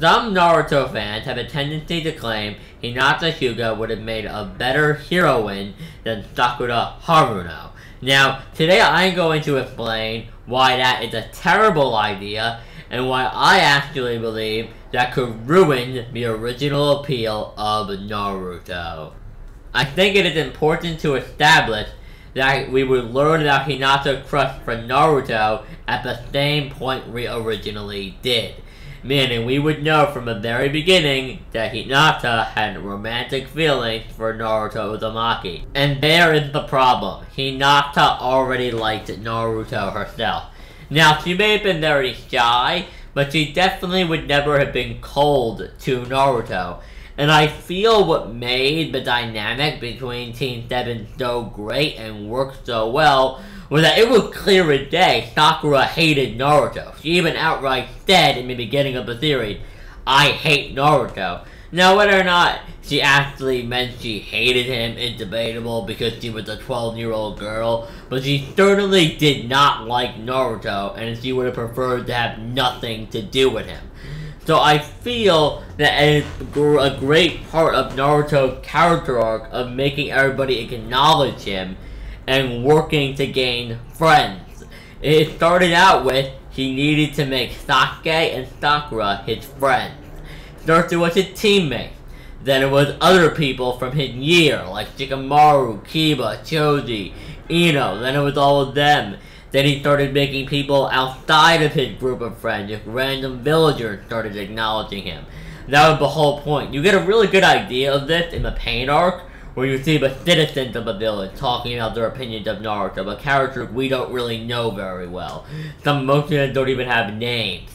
Some Naruto fans have a tendency to claim Hinata Hyuga would have made a better heroine than Sakura Haruno. Now, today I'm going to explain why that is a terrible idea and why I actually believe that could ruin the original appeal of Naruto. I think it is important to establish that we would learn about Hinata's crush for Naruto at the same point we originally did. Meaning we would know from the very beginning that Hinata had romantic feelings for Naruto Uzumaki. And there is the problem. Hinata already liked Naruto herself. Now, she may have been very shy, but she definitely would never have been cold to Naruto. And I feel what made the dynamic between Team 7 so great and worked so well was that it was clear as day Sakura hated Naruto. She even outright said in the beginning of the series, I hate Naruto. Now whether or not she actually meant she hated him is debatable because she was a 12 year old girl, but she certainly did not like Naruto and she would have preferred to have nothing to do with him. So I feel that it's a great part of Naruto's character arc of making everybody acknowledge him and working to gain friends. It started out with he needed to make Sasuke and Sakura his friends. First it was his teammates. Then it was other people from his year, like Shikamaru, Kiba, Choji, Ino. Then it was all of them. Then he started making people outside of his group of friends, just random villagers started acknowledging him. That was the whole point. You get a really good idea of this in the Pain arc, where you see the citizens of a village talking about their opinions of Naruto, a character we don't really know very well. Some most of them don't even have names.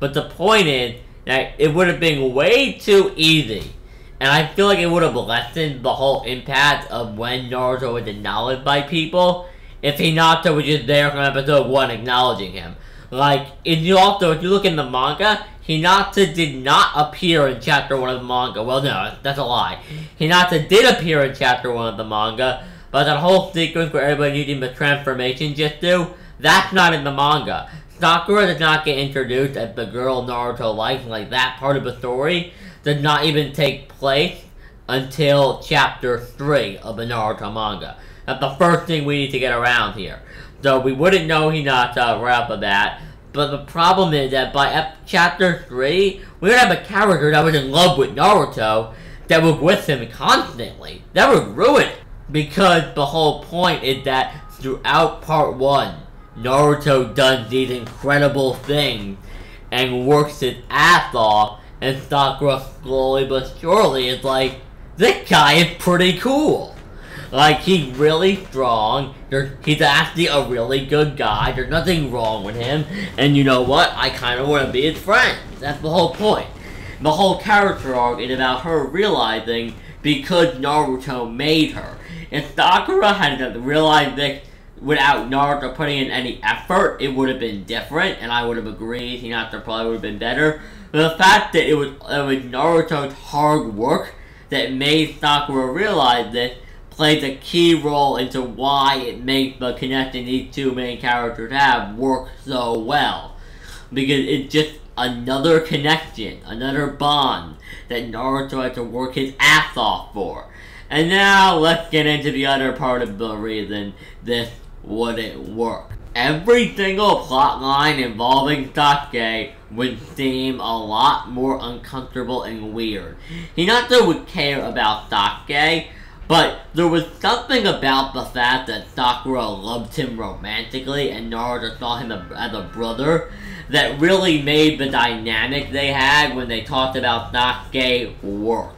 But the point is that it would have been way too easy. And I feel like it would have lessened the whole impact of when Naruto was acknowledged by people if Hinata was just there from episode 1 acknowledging him. Like, if you also, if you look in the manga, Hinata did not appear in chapter 1 of the manga. Well, no, that's a lie. Hinata did appear in chapter 1 of the manga, but that whole sequence where everybody using the transformation just do, that's not in the manga. Sakura did not get introduced as the girl Naruto likes, like that part of the story did not even take place until chapter 3 of the Naruto manga. That's the first thing we need to get around here. So we wouldn't know Hinata right off the bat, but the problem is that by chapter 3, we're gonna have a character that was in love with Naruto that was with him constantly. That would ruin it. Because the whole point is that throughout part 1, Naruto does these incredible things and works his ass off and Sakura slowly but surely is like, this guy is pretty cool. Like, he's really strong. he's actually a really good guy. There's nothing wrong with him. And you know what? I kind of want to be his friend. That's the whole point. The whole character arc is about her realizing because Naruto made her. If Sakura had realized this without Naruto putting in any effort, it would have been different, and I would have agreed. Hinata probably would have been better. But the fact that it was, it was Naruto's hard work that made Sakura realize this plays a key role into why it makes the connection these two main characters have work so well. Because it's just another connection, another bond that Naruto had to work his ass off for. And now let's get into the other part of the reason this wouldn't work. Every single plot line involving Sasuke would seem a lot more uncomfortable and weird. Hinata would care about Sasuke, but there was something about the fact that Sakura loved him romantically and Naruto saw him as a brother that really made the dynamic they had when they talked about Sasuke work.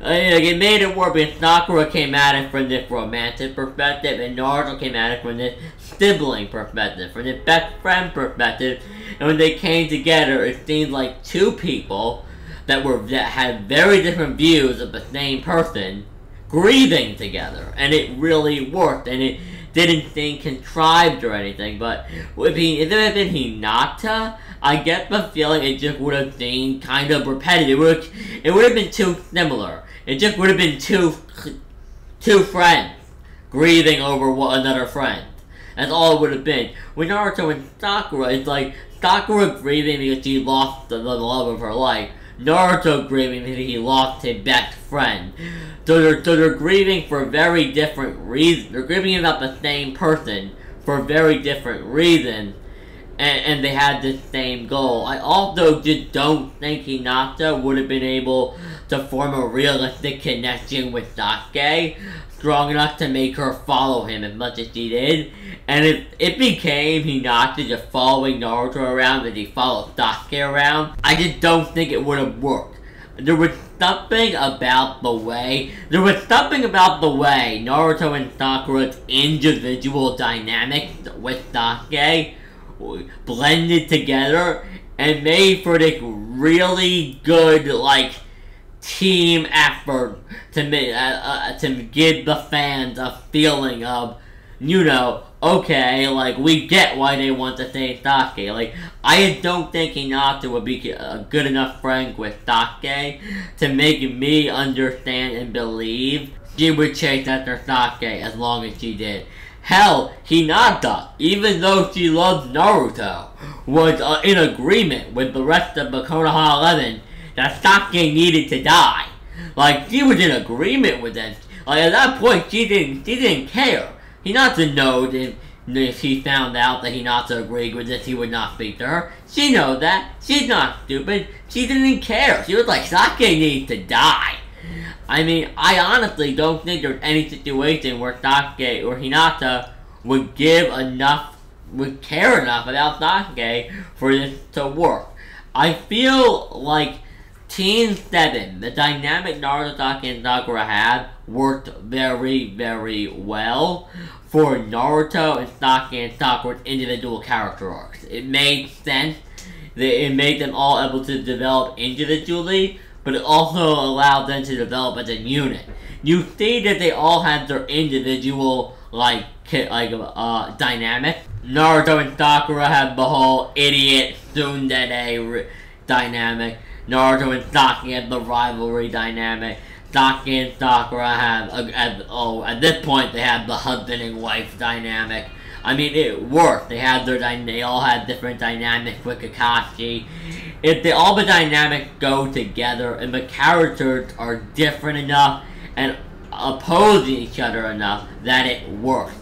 Uh, like, it made it work because Sakura came at it from this romantic perspective and Naruto came at it from this sibling perspective, from this best friend perspective. And when they came together, it seemed like two people that were that had very different views of the same person grieving together, and it really worked, and it didn't seem contrived or anything, but if, he, if it had been Hinata, I get the feeling it just would have seemed kind of repetitive. It would, it would have been too similar. It just would have been two, two friends grieving over one another friend. That's all it would have been. With Naruto and Sakura, it's like Sakura grieving because she lost the, the love of her life. Naruto grieving that he lost his best friend. So they're, so they're grieving for very different reasons. They're grieving about the same person for very different reasons. And, and they had the same goal. I also just don't think Hinata would have been able to form a realistic connection with Sasuke strong enough to make her follow him as much as she did. And if it became Hinata just following Naruto around and he followed Sasuke around, I just don't think it would have worked. There was something about the way, there was something about the way Naruto and Sakura's individual dynamics with Sasuke blended together and made for this really good, like, team effort to uh, uh, to give the fans a feeling of, you know, okay, like, we get why they want to say Sasuke. Like, I don't think Hinata would be a good enough friend with Sasuke to make me understand and believe she would chase after Sasuke as long as she did. Hell, Hinata, even though she loves Naruto, was uh, in agreement with the rest of the Konoha 11 that Sasuke needed to die. Like, she was in agreement with them. Like, at that point, she didn't, she didn't care. Hinata knows if, if he found out that Hinata agreed with this, he would not speak to her. She knows that. She's not stupid. She didn't care. She was like, Sasuke needs to die. I mean, I honestly don't think there's any situation where Sasuke or Hinata would give enough, would care enough about Sasuke for this to work. I feel like Team 7, the dynamic Naruto and Sakura had, worked very, very well for Naruto and Sasuke and Sakura's individual character arcs. It made sense that it made them all able to develop individually, but it also allowed them to develop as a unit. You see that they all had their individual, like, like, uh, dynamic. Naruto and Sakura have the whole idiot tsundere dynamic. Naruto and Sasuke have the rivalry dynamic. Sasuke and Sakura have, at, oh, at this point they have the husband and wife dynamic. I mean, it worked. They had their they all had different dynamics with Kakashi. If they all the dynamics go together and the characters are different enough and opposing each other enough that it works.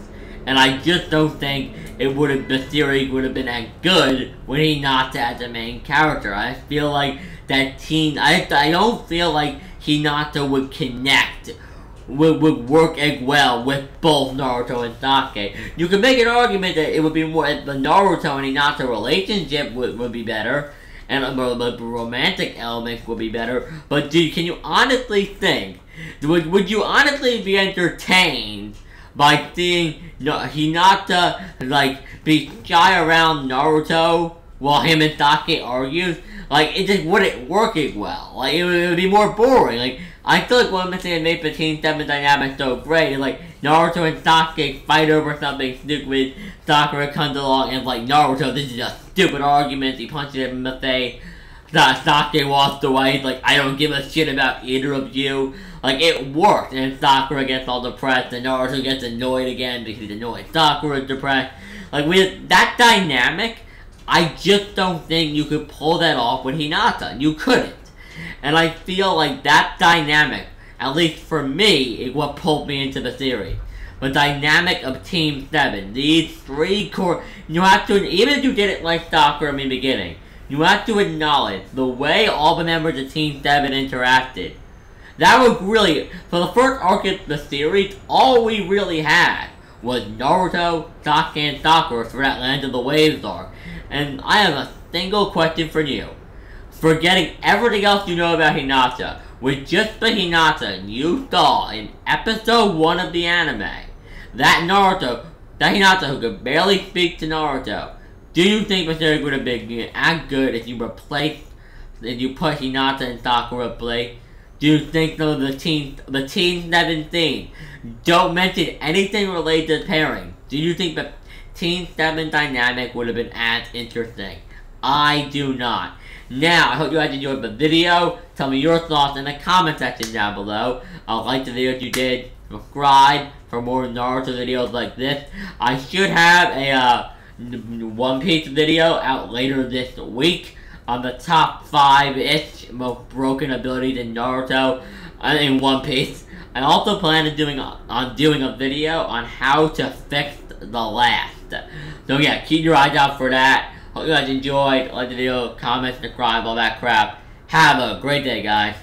And I just don't think it would have the series would have been as good when he not as the main character. I feel like that team. I I don't feel like Hinata would connect would, would work as well with both Naruto and Sasuke. You could make an argument that it would be more, the Naruto and Hinata relationship would, would be better, and the romantic elements would be better, but do, can you honestly think, would, would you honestly be entertained by seeing Hinata, uh, like, be shy around Naruto while him and Sasuke argues? Like, it just wouldn't work it well. Like, it would, it would be more boring. Like, I feel like thing that made the Team 7 dynamic so great is like Naruto and Sasuke fight over something stupid. Sakura comes along and like Naruto, this is a stupid argument. He punches him in the face. Sasuke walks away. He's like, I don't give a shit about either of you. Like, it worked. And Sakura gets all depressed and Naruto gets annoyed again because he's annoyed. Sakura is depressed. Like, with that dynamic, I just don't think you could pull that off with Hinata. You couldn't. And I feel like that dynamic, at least for me, is what pulled me into the series. The dynamic of Team 7. These three core... You have to... Even if you didn't like Sakura in the beginning, you have to acknowledge the way all the members of Team 7 interacted. That was really... For the first arc of the series, all we really had was Naruto, Sasuke, and Sakura for that Land of the Waves arc. And I have a single question for you forgetting everything else you know about Hinata, with just the Hinata you saw in episode 1 of the anime, that Naruto, that Hinata who could barely speak to Naruto, do you think series would have been as good if you replaced, if you put Hinata and Sakura Blake? Do you think though the team, the team 17 don't mention anything related to pairing? Do you think the Team 7 dynamic would have been as interesting? I do not. Now, I hope you guys enjoyed the video. Tell me your thoughts in the comment section down below. I'll like the video if you did. Subscribe for more Naruto videos like this. I should have a uh, One Piece video out later this week. On the top 5-ish most broken abilities in Naruto and in One Piece. I also plan on doing, on doing a video on how to fix the last. So yeah, keep your eyes out for that. Hope you guys enjoyed. Like the video, comment, subscribe, all that crap. Have a great day, guys.